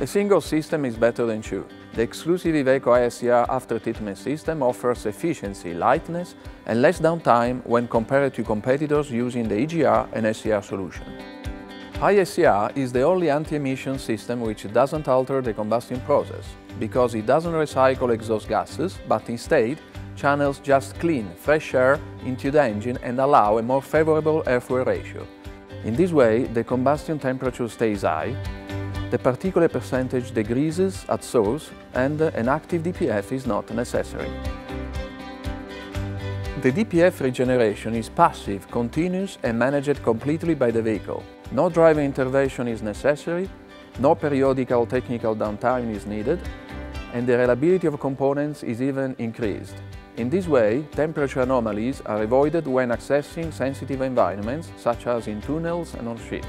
A single system is better than two. The exclusive Iveco HI-SCR after-treatment system offers efficiency, lightness and less downtime when compared to competitors using the EGR and SCR solution. HI-SCR is the only anti-emission system which doesn't alter the combustion process, because it doesn't recycle exhaust gases, but instead channels just clean, fresh air into the engine and allow a more favorable air-fuel ratio. In this way, the combustion temperature stays high, the particulate percentage decreases at source and an active DPF is not necessary. The DPF regeneration is passive, continuous and managed completely by the vehicle. No driver intervention is necessary, no periodical technical downtime is needed, and the reliability of components is even increased. In this way, temperature anomalies are avoided when accessing sensitive environments, such as in tunnels and on ships.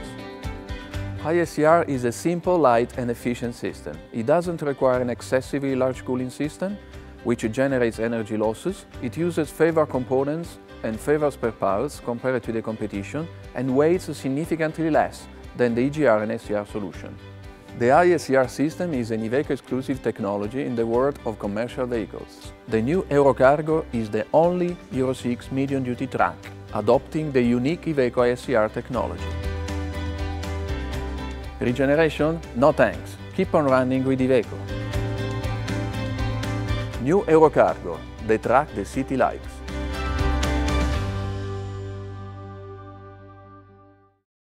HI-SCR is a simple, light and efficient system. It doesn't require an excessively large cooling system, which generates energy losses. It uses favor components and favors per parts compared to the competition and weighs significantly less than the EGR and SCR solution. The HI-SCR system is an Iveco exclusive technology in the world of commercial vehicles. The new Eurocargo is the only Euro 6 medium-duty truck adopting the unique Iveco HI-SCR technology. Regeneration? No thanks. Keep on running with Iveco. New Eurocargo, the truck the city likes.